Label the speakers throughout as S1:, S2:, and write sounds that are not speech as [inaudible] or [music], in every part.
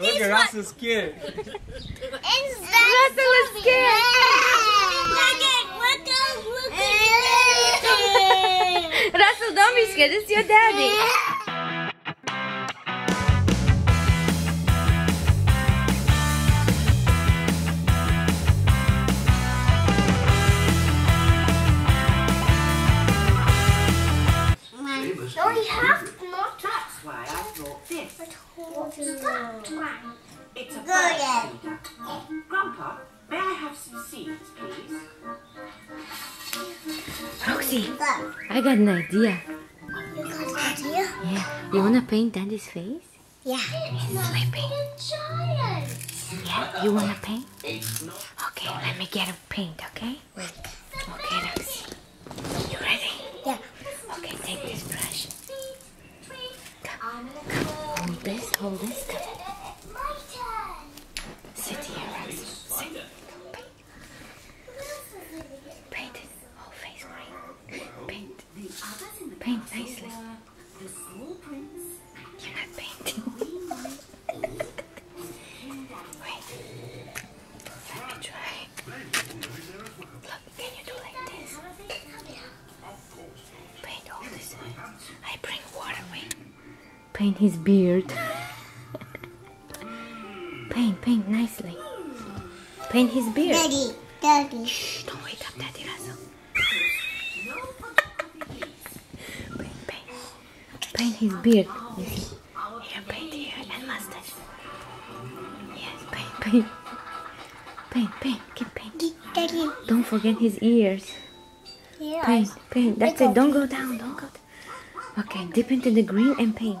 S1: Look at Russell's scared.
S2: Russell
S3: is scared.
S2: Look at, look at, look at.
S3: Russell, don't be scared. It's your daddy.
S4: I have please?
S3: Roxy, I got an idea.
S2: You got an idea?
S3: Yeah. You wanna paint daddy's face?
S2: Yeah.
S3: He's sleeping.
S2: giant.
S3: Yeah. You wanna paint? Okay, let me get a paint, okay? Okay, Roxy. You ready?
S2: Yeah.
S3: Okay, take this brush. Come, come. Hold this, hold this. Come.
S2: My turn.
S3: Sit here, Roxy. Sit. Paint. Paint it. Whole face green. Paint.
S4: The others in the
S3: Paint
S4: castle
S3: nicely.
S4: were the small prince,
S3: You're not painting. Wait. Let me try. Look, can you do like this? Paint all this. I bring water with. Paint his beard. paint, paint nicely. Paint his beard.
S2: Daddy. Daddy.
S3: Shh, don't wake up Daddy Russell.
S4: no photography please.
S3: Paint, paint. Paint his beard. Here, paint here and mustache. Yes, paint, paint. Paint, paint, keep painting.
S2: Daddy.
S3: Don't forget his ears. Paint, paint. That's it. Don't go down. Don't go down. Okay, dip into the green and paint.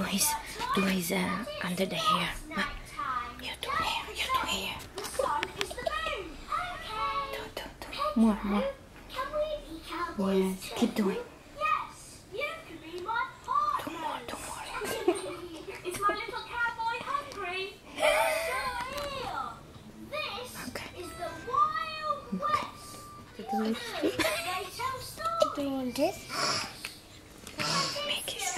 S3: do his, do his uh, under the hair.
S2: Nighttime.
S3: you do hair, you do hair.
S2: The sun is the moon. Okay.
S3: Do, do, do. More, more.
S2: Can we be
S3: Yes, keep doing.
S2: Yes, you can be my partner.
S3: Do more, do more.
S2: is my little cowboy hungry? This
S3: Okay.
S2: is the Wild West.
S3: Do
S2: They tell stories.
S3: Doing this. Make his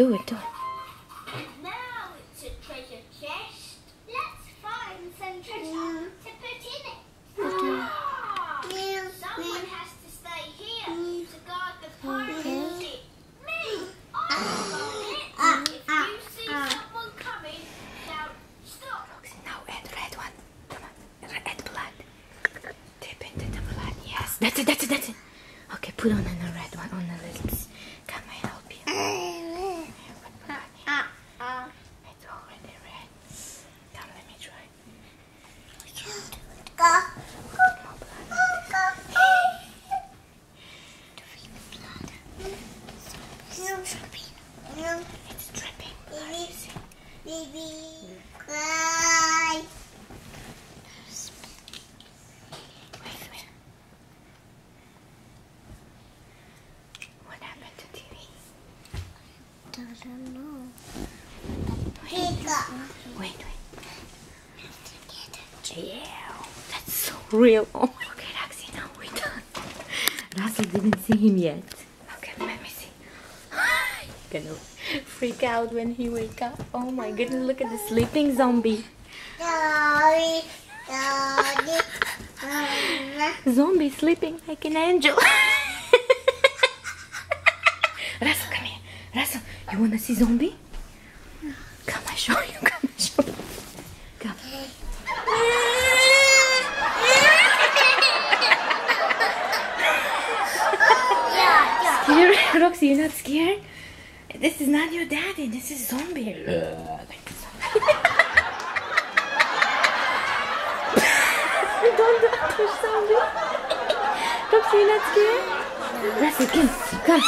S3: Do it, do it.
S2: Now it's a treasure chest. Let's find some treasure to mm. put in it. Ah! Mm. Someone mm. has to stay here to guard the pirate ship. Me! I'll guard it. Ah. If you ah. see ah. someone coming, shout, stop.
S3: Now add red one. Come on. Add blood. Dip into the blood. Yes. That's it, that's it, that's it. Okay, put on a red one on the lips. Come, I help you. Here, put blood here. It's already red. Come, let me try. More blood. It's dripping blood, you see.
S2: Baby, cry.
S3: Wait, wait. What happened to TV?
S2: Don't know.
S3: Wait, wait. Yeah, that's so real. Oh, [laughs] okay, Roxy, now we're done. Russell didn't see him yet. Okay, let me see. Gonna freak out when he wake up. Oh my goodness, look at the sleeping zombie.
S2: Sorry, sorry. Uh-huh.
S3: Zombie sleeping like an angel. [laughs] Russell, come here. Russell, You wanna see zombie? Hmm. Come, I show you. Come, I show you. Come. Scared? [laughs] Roxy, you're not scared? This is not your daddy. This is zombie. [laughs] Don't touch zombie. Roxy, you're not scared? Russell, come, come.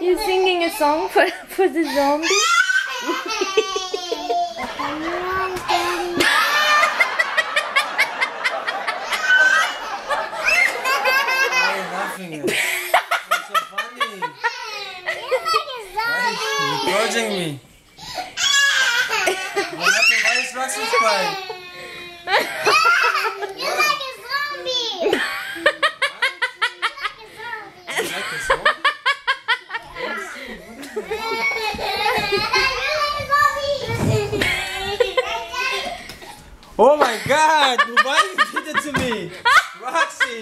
S3: [laughs] You're singing a song for, for the zombie?
S1: Why are you laughing? What's so funny? You're judging me. What happened? Why is Russell crying?
S2: You're like a zombie. You're like a zombie.
S1: Like a zombie? Oh my god! Why did you do it to me? Roxy!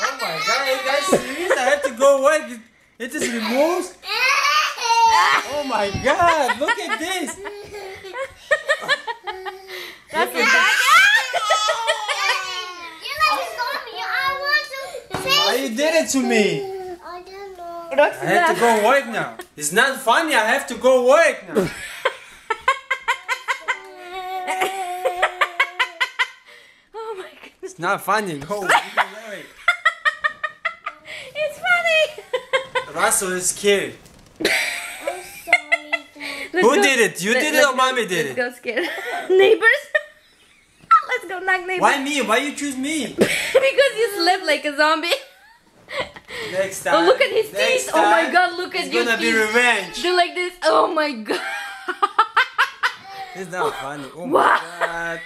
S1: Oh my god, are you guys serious? I have to go work. It- It is removed? Oh my god, look at this!
S3: That's
S1: Look at. Why you did it to me?
S2: I don't know.
S1: I have to go work now. It's not funny, I have to go work now. [laughs]
S3: Oh my goodness.
S1: It's not funny. Go work.
S3: It's funny.
S1: Russell is scared.
S2: I'm sorry.
S1: Who
S3: go-
S1: did it? You
S3: let-
S1: did it or
S3: go-
S1: mommy did
S3: let's
S1: it?
S3: go scare [laughs] neighbors. [laughs] let's go knock neighbors.
S1: Why me? Why you choose me? [laughs]
S3: because you slept like a zombie.
S1: Next time.
S3: Oh, look at his
S1: next
S3: teeth. Oh my god, look at
S1: It's
S3: your
S1: gonna be
S3: teeth.
S1: revenge.
S3: Do like this. Oh my god.
S1: It's not funny. Oh my
S3: What?
S1: god.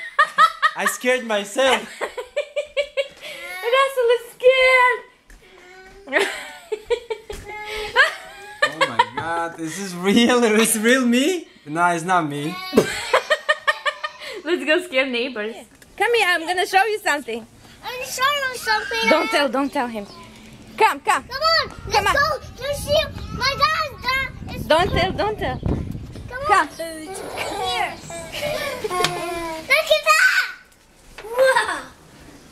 S1: I scared myself.
S3: Russell is scared.
S1: Oh my god. Is this real? Is this real me? No, it's not me. [laughs]
S3: Let's go scare neighbors. Come here, I'm gonna show you something.
S2: I'm showing you something.
S3: Don't tell, don't tell him. Come, come.
S2: Come on. Let's
S3: Come on.
S2: go to see my dad's dad. is-
S3: Don't tell, don't tell.
S2: Come
S3: Come.
S2: on. Here. [laughs] Look at that. Wow.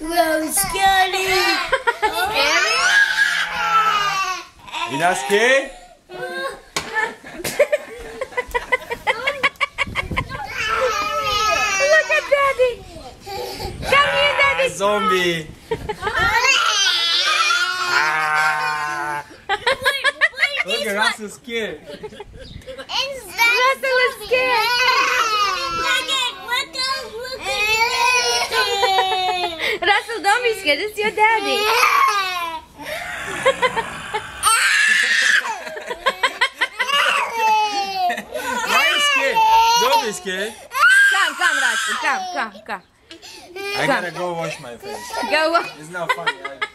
S2: Wow, scary. [laughs]
S1: You not scared?
S3: Look at daddy. Come here,
S1: Ah,
S3: daddy.
S1: Zombie. Ah. Look at Russell scared.
S3: Russell is scared. Russell, don't be scared. It's your daddy.
S1: Why you scared? Don't be scared.
S3: Come, come, Russell. Come, come, come.
S1: I gotta go wash my face.
S3: Go.
S1: It's not funny. I-